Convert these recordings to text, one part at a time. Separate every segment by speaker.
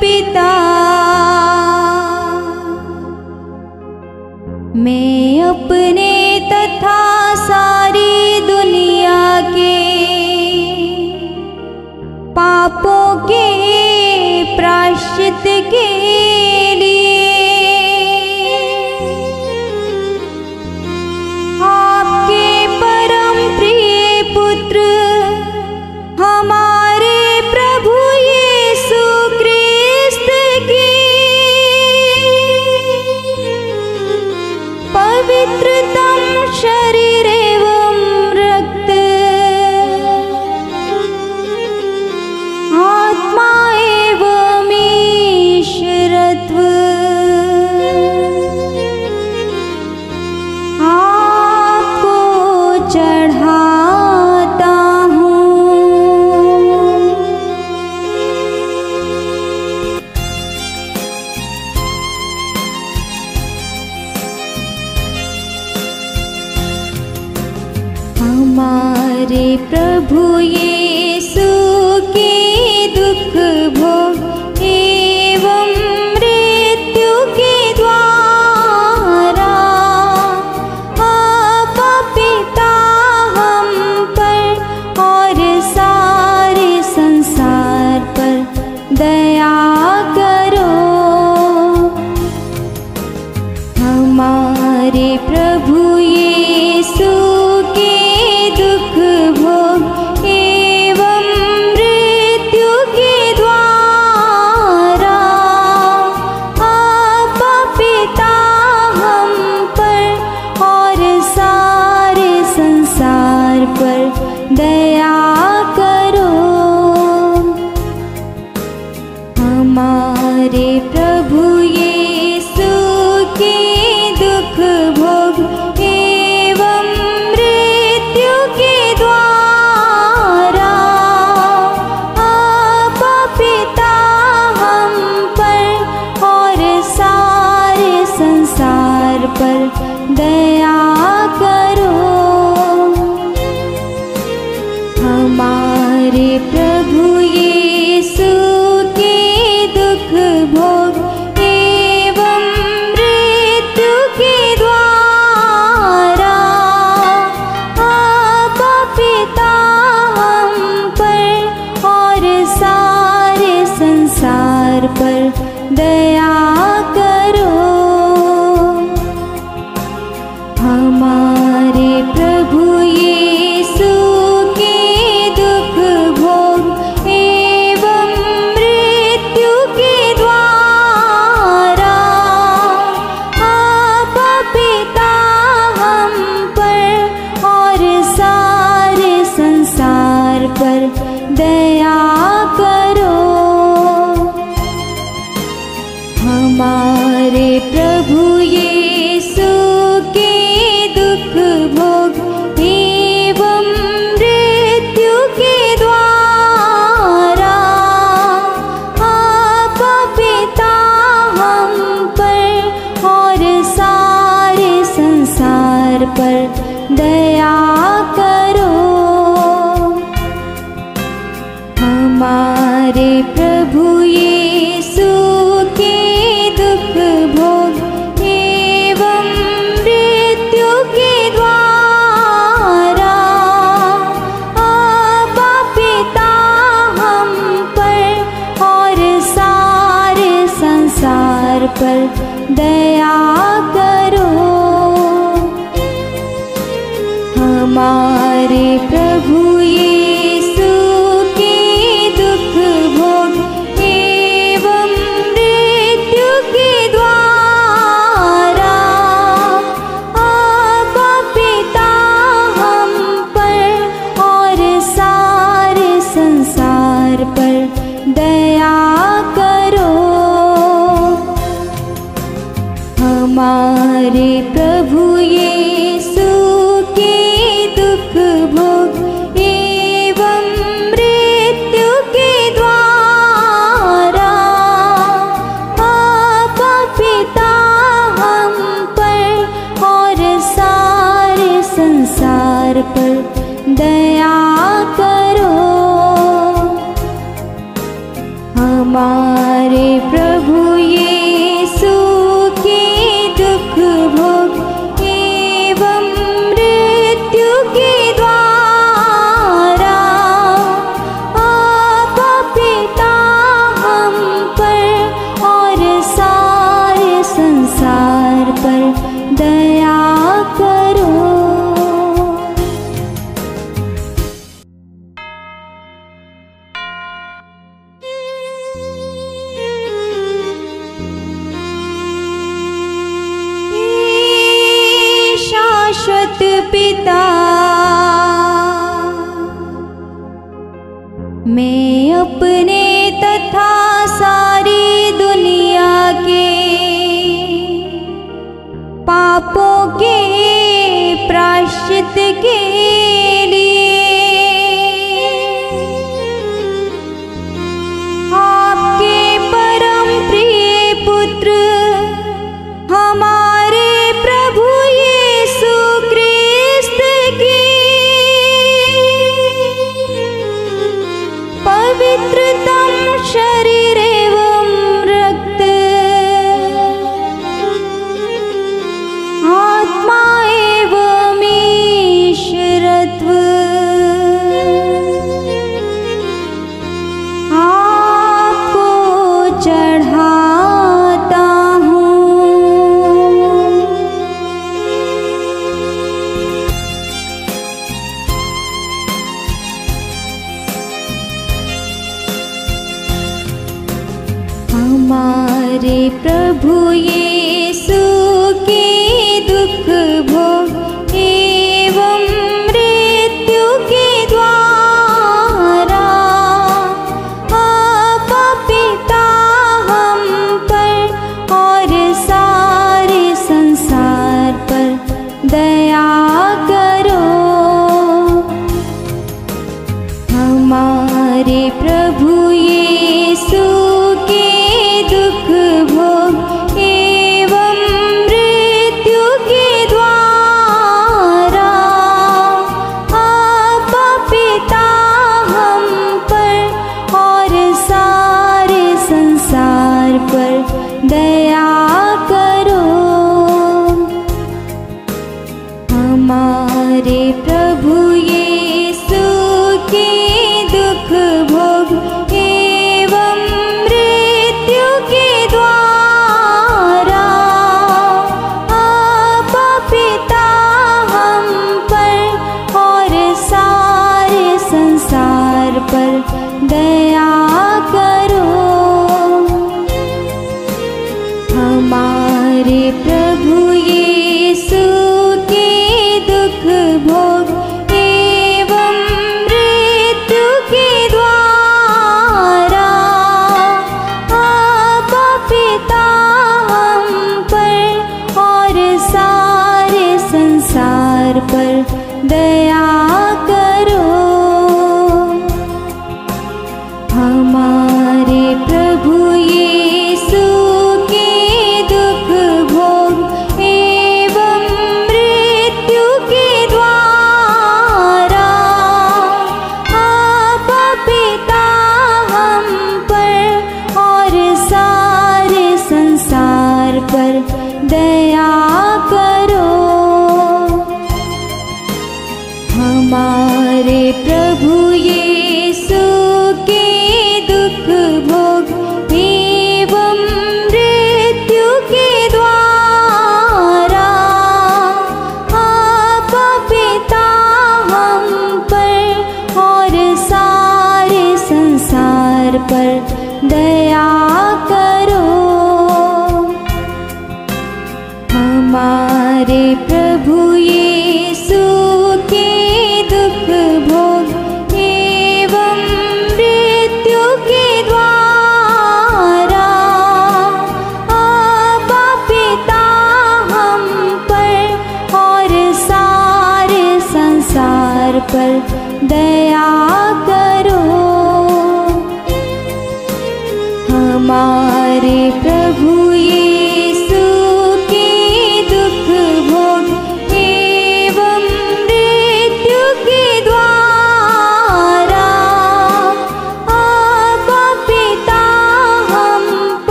Speaker 1: पिता तत्त्व पर दया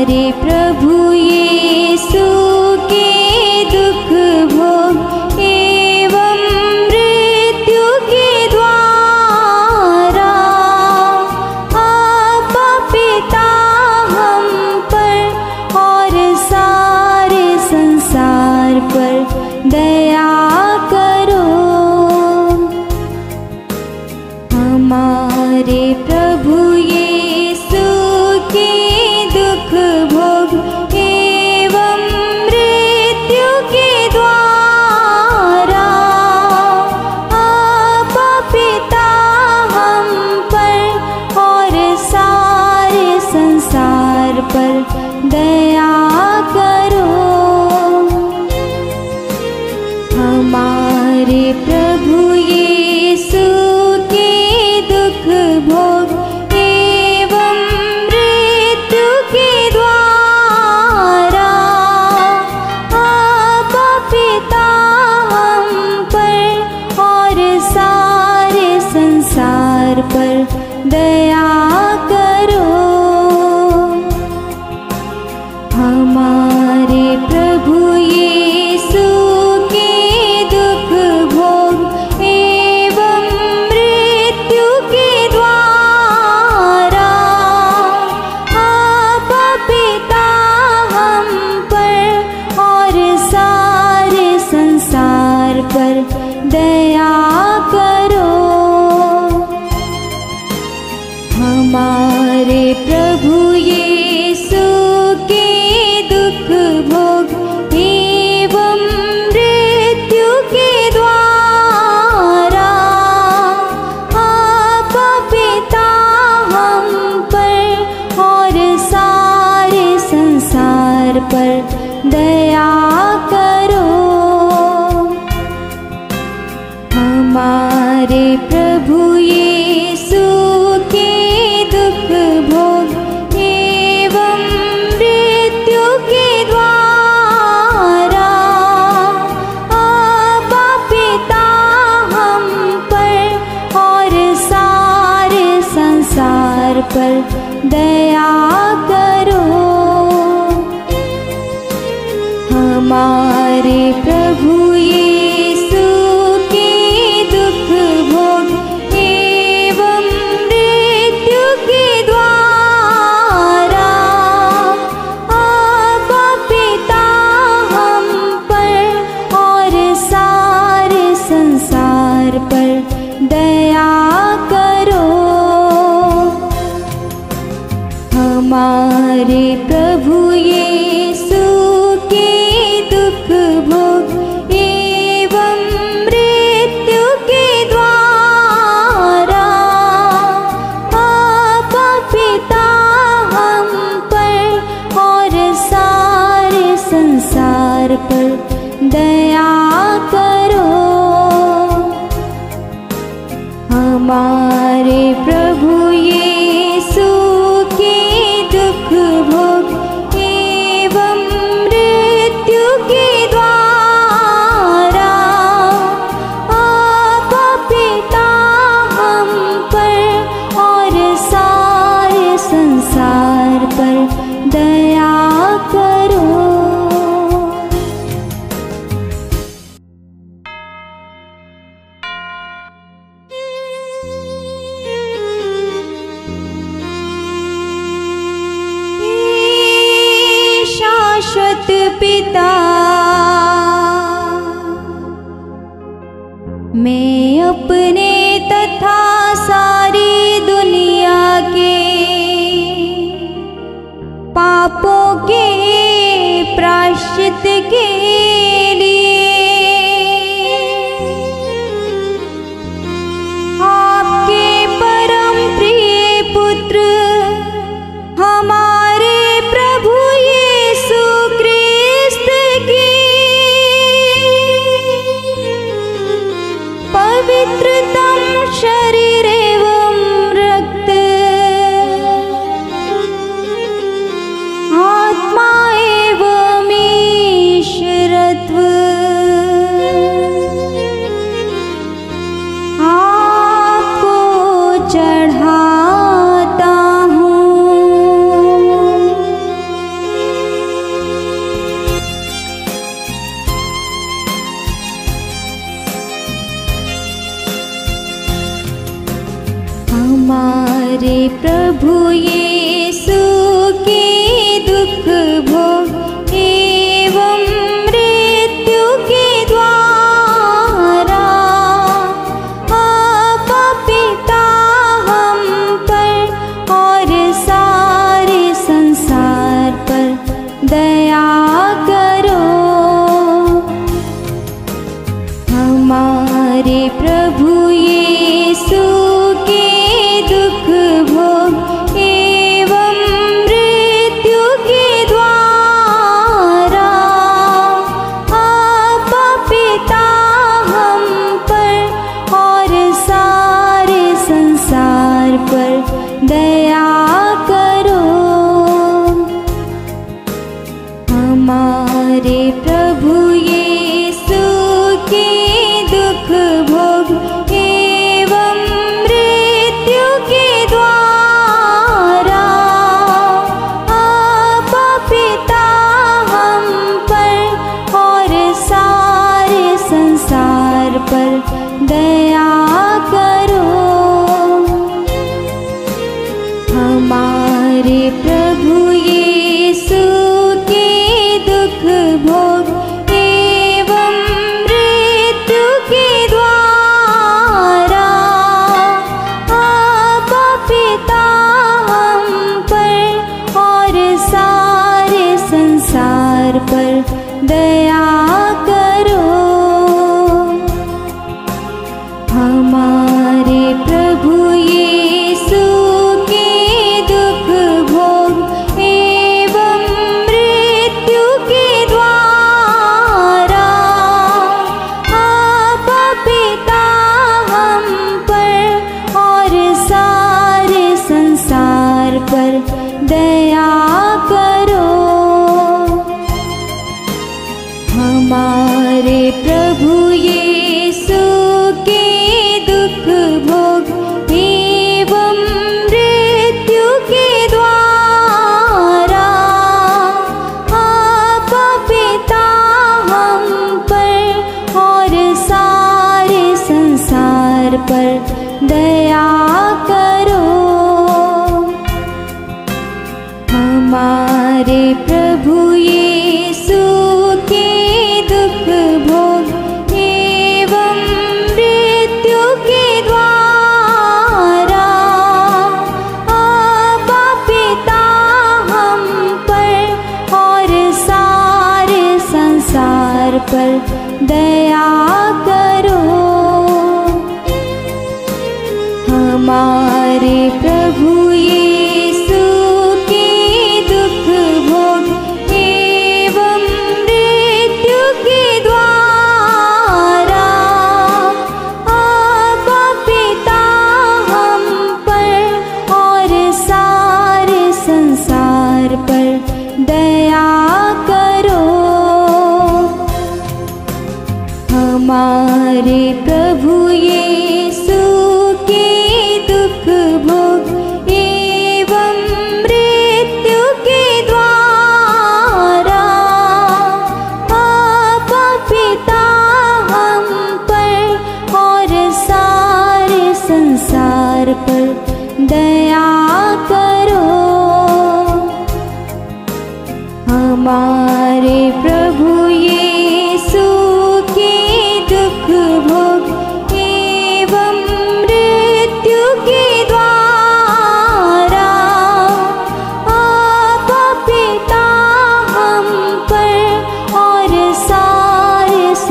Speaker 1: हमारे प्रभु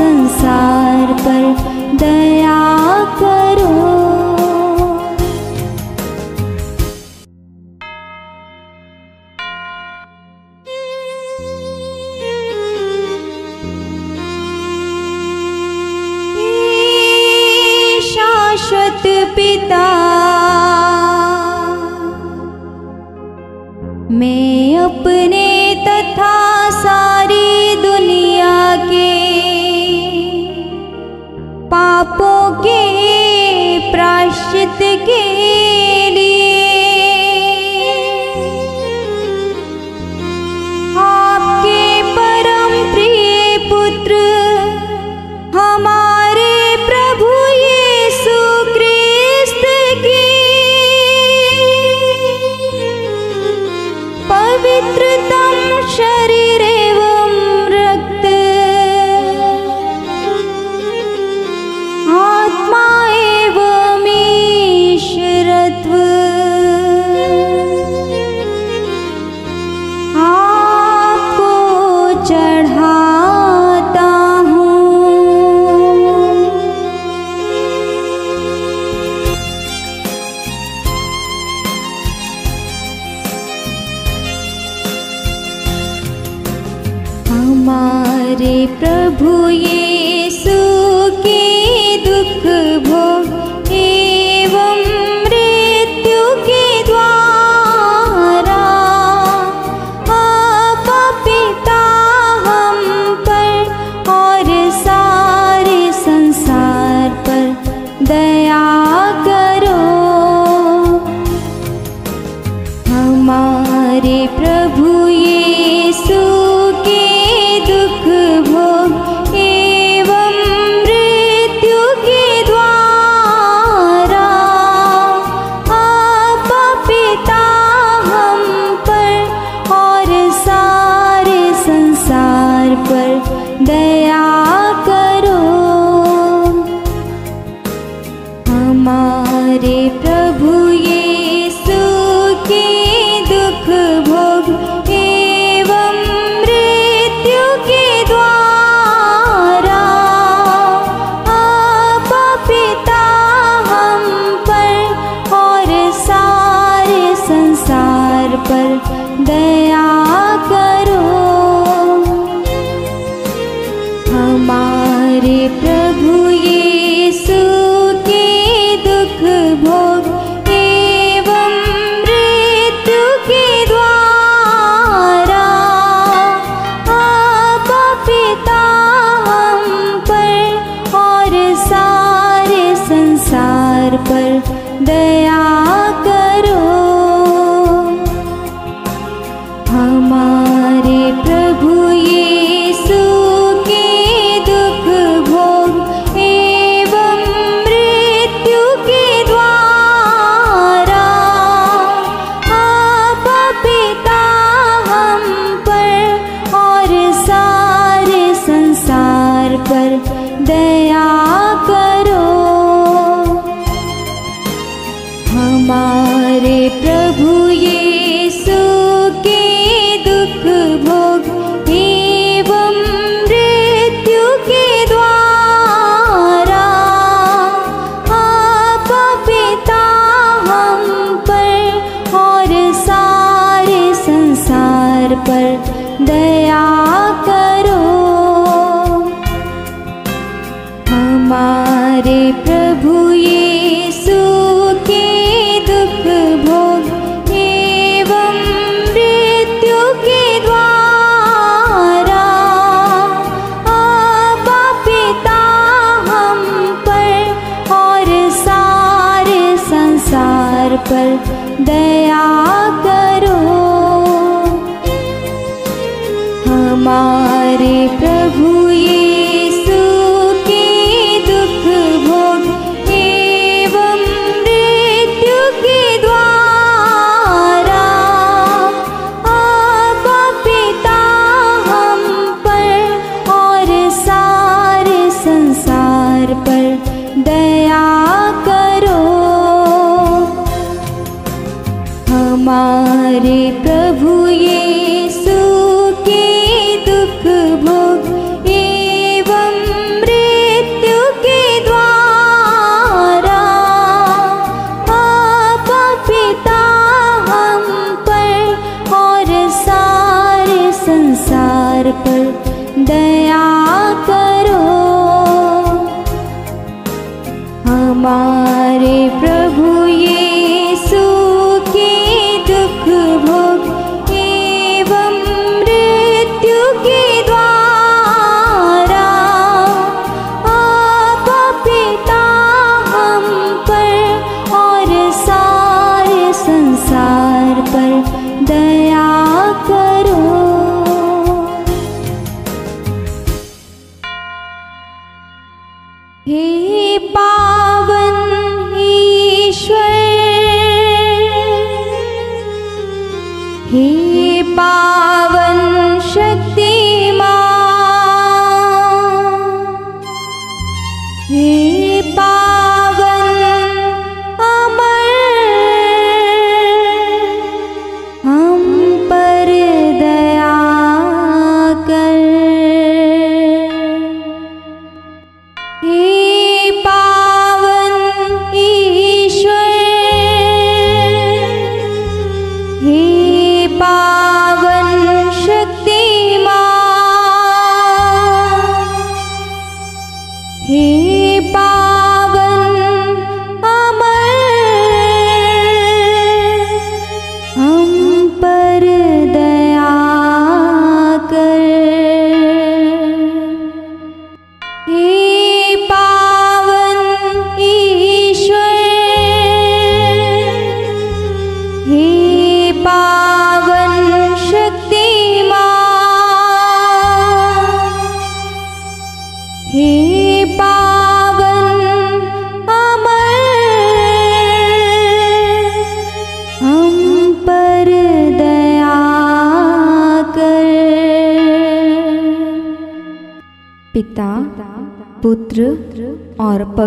Speaker 1: संसार पर दया शरी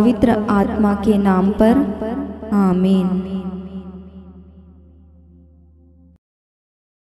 Speaker 1: पवित्र आत्मा के नाम पर आमीन।